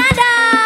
Bagaimana